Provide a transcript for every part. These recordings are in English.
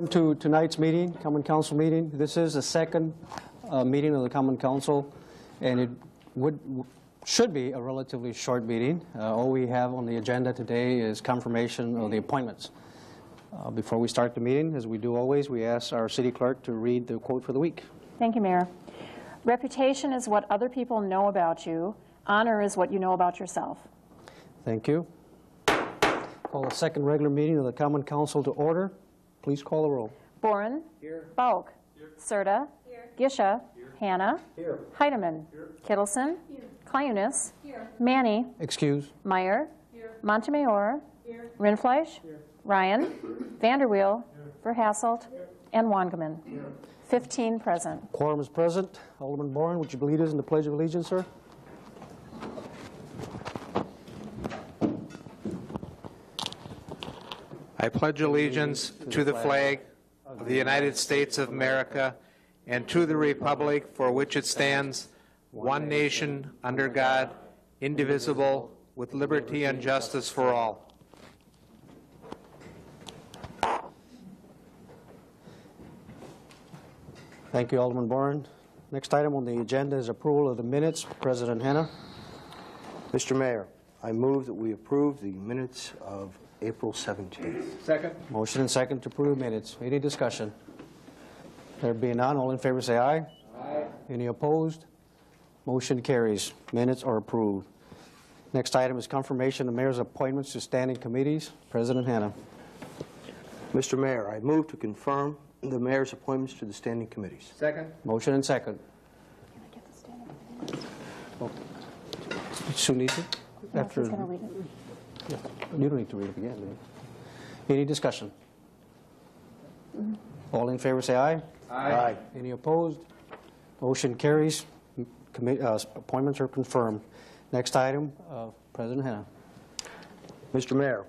Welcome to tonight's meeting, Common Council meeting. This is the second uh, meeting of the Common Council, and it would, should be a relatively short meeting. Uh, All we have on the agenda today is confirmation of the appointments. Uh, Before we start the meeting, as we do always, we ask our city clerk to read the quote for the week. Thank you, Mayor. Reputation is what other people know about you. Honor is what you know about yourself. Thank you. Call the second regular meeting of the Common Council to order. Please call the roll. Boren. Here. Bauk. Serta. Here. Gisha. Hanna, Here. Heidemann. Kittleson. Here. Clayunas. Here. Manny. Excuse. Meyer. Here. Montemayor. Here. Rinfleisch. Here. Ryan. Vanderweel. Verhasselt. And Wangeman. 15 present. Quorum is present. Alderman Bourne, would you lead us in the Pledge of Allegiance, sir? I pledge allegiance to the flag of the United States of America and to the republic for which it stands, one nation, under God, indivisible, with liberty and justice for all. Thank you, Alderman Bourne. Next item on the agenda is approval of the minutes. President Hanna. Mr. Mayor, I move that we approve the minutes of April 17th. Second. Motion and second to approve minutes. Any discussion? There being none, all in favor say aye. Aye. Any opposed? Motion carries. Minutes are approved. Next item is confirmation of mayor's appointments to standing committees. President Hanna. Mr. Mayor, I move to confirm the mayor's appointments to the standing committees. Second. Motion and second. Sunisi? After- He's going to read it. Yeah, You don't need to read it again. do you? Any discussion? All in favor, say aye. Aye. Any opposed? Motion carries. Commi- uh, Appointments are confirmed. Next item, uh, President Hanna. Mr. Mayor,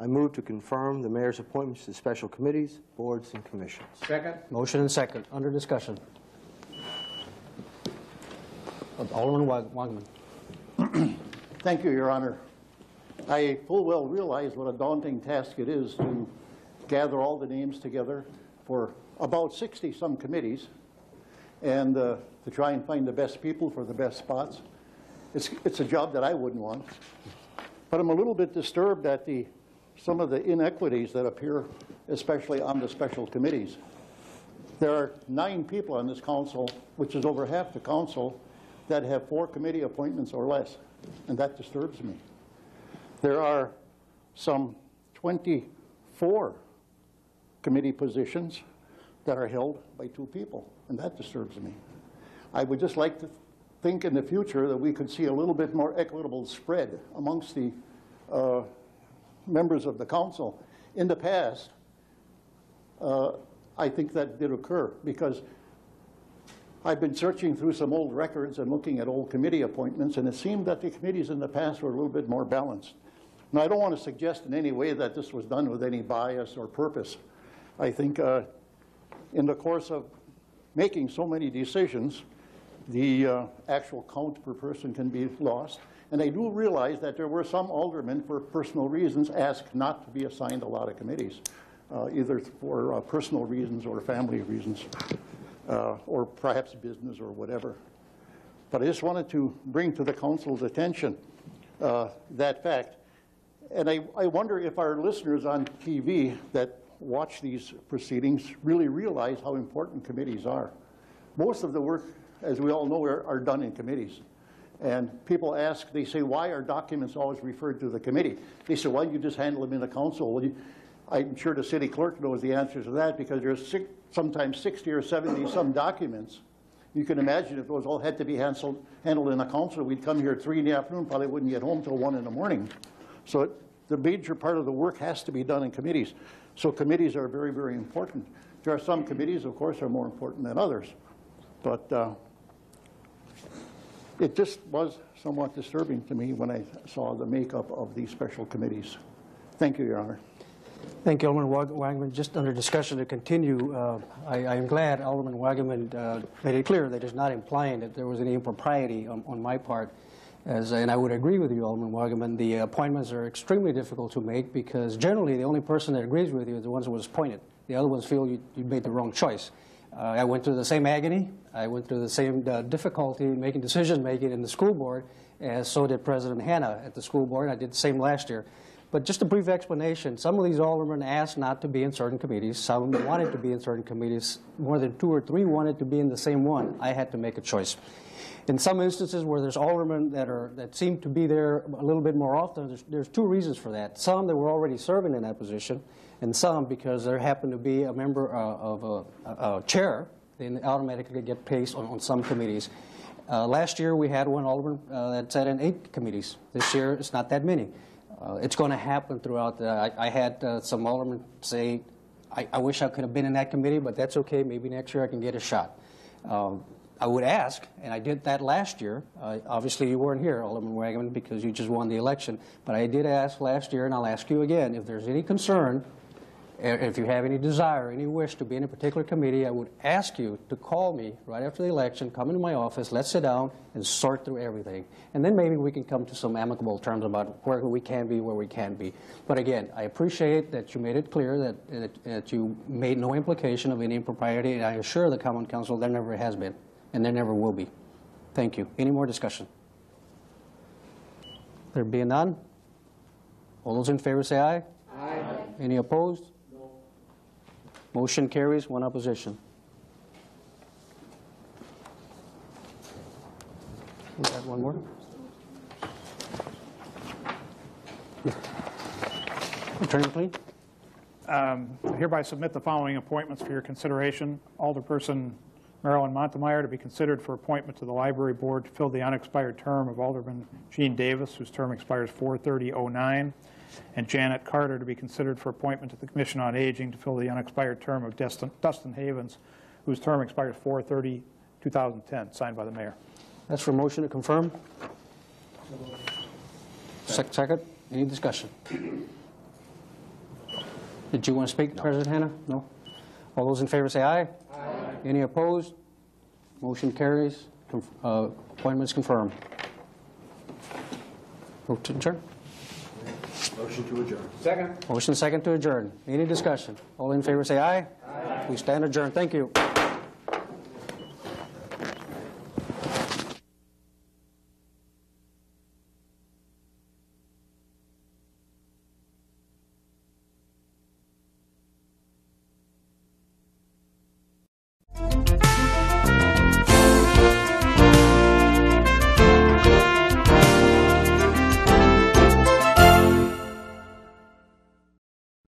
I move to confirm the mayor's appointments to special committees, boards, and commissions. Second. Motion and second, under discussion. Alderman Wa- Wagman. Thank you, Your Honor. I full well realize what a daunting task it is to gather all the names together for about 60-some committees and uh, to try and find the best people for the best spots. It's, it's a job that I wouldn't want. But I'm a little bit disturbed at the, some of the inequities that appear, especially on the special committees. There are nine people on this council, which is over half the council, that have four committee appointments or less, and that disturbs me. There are some 24 committee positions that are held by two people, and that disturbs me. I would just like to think in the future that we could see a little bit more equitable spread amongst the uh, members of the council. In the past, uh, I think that did occur because I've been searching through some old records and looking at old committee appointments, and it seemed that the committees in the past were a little bit more balanced. Now, I don't want to suggest in any way that this was done with any bias or purpose. I think uh, in the course of making so many decisions, the uh, actual count per person can be lost. And I do realize that there were some aldermen, for personal reasons, asked not to be assigned a lot of committees, uh, either for uh, personal reasons or family reasons, uh, or perhaps business or whatever. But I just wanted to bring to the council's attention uh, that fact. And I, I wonder if our listeners on TV that watch these proceedings really realize how important committees are. Most of the work, as we all know, are, are done in committees. And people ask, they say, why are documents always referred to the committee? They say, why don't you just handle them in the council? Well, you, I'm sure the city clerk knows the answers to that because there's six, sometimes 60 or 70 some documents. You can imagine if those all had to be handled, handled in a council, we'd come here at 3 in the afternoon, probably wouldn't get home till 1 in the morning. So it, the major part of the work has to be done in committees. So committees are very, very important. There are some committees, of course, are more important than others. But uh, it just was somewhat disturbing to me when I saw the makeup of these special committees. Thank you, Your Honor. Thank you, Alderman Wag- Wagman. Just under discussion to continue, uh, I am glad Alderman Wagman uh, made it clear that it's not implying that there was any impropriety on on my part. As, and I would agree with you, Alderman Wagaman, the appointments are extremely difficult to make because generally the only person that agrees with you is the one who was appointed. the other ones feel you, you made the wrong choice. Uh, I went through the same agony. I went through the same uh, difficulty making decision making in the school board, as so did President Hanna at the school board. I did the same last year. But just a brief explanation. Some of these aldermen asked not to be in certain committees. Some wanted to be in certain committees. More than two or three wanted to be in the same one. I had to make a choice. In some instances where there's aldermen that are that seem to be there a little bit more often, there's, there's two reasons for that. Some that were already serving in that position, and some because there happened to be a member uh, of a, a, a chair, they automatically get placed on, on some committees. Uh, last year we had one alderman uh, that sat in eight committees. This year it's not that many. Uh, it's going to happen throughout. The, I, I had uh, some aldermen say, I, I wish I could have been in that committee, but that's okay. Maybe next year I can get a shot. Um, I would ask, and I did that last year. Uh, obviously, you weren't here, Alderman Wagaman, because you just won the election. But I did ask last year, and I'll ask you again if there's any concern, if you have any desire, any wish to be in a particular committee, I would ask you to call me right after the election, come into my office, let's sit down and sort through everything. And then maybe we can come to some amicable terms about where we can be, where we can be. But again, I appreciate that you made it clear that, that, that you made no implication of any impropriety, and I assure the Common Council there never has been, and there never will be. Thank you. Any more discussion? There being none? All those in favor say aye. Aye. Any opposed? Motion carries, one opposition. We got one more? Attorney McLean? Um, I hereby submit the following appointments for your consideration. Alderperson Marilyn Montemayor to be considered for appointment to the Library Board to fill the unexpired term of Alderman Gene Davis, whose term expires 4/30/09, and Janet Carter to be considered for appointment to the Commission on Aging to fill the unexpired term of Dustin Dustin Havens, whose term expires 4/30/2010, signed by the mayor. That's for motion to confirm? Sec- Second, any discussion? Did you want to speak, President Hanna? No? All those in favor say aye. Aye. Any opposed? Motion carries. Conf- uh, Appointments confirmed. Move to adjourn. Motion to adjourn. Second. Motion second to adjourn. Any discussion? All in favor say aye. Aye. We stand adjourned. Thank you.